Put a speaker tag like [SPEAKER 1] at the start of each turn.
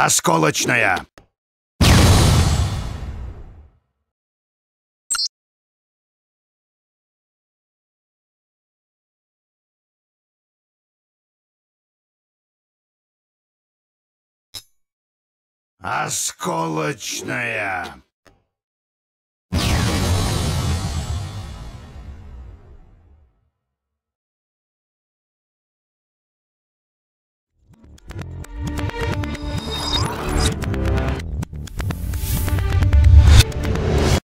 [SPEAKER 1] Осколочная. Осколочная.